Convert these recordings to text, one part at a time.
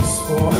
for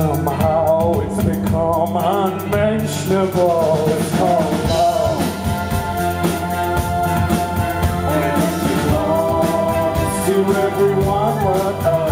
somehow it's become unmentionable. It's called love. And it belongs to everyone but us.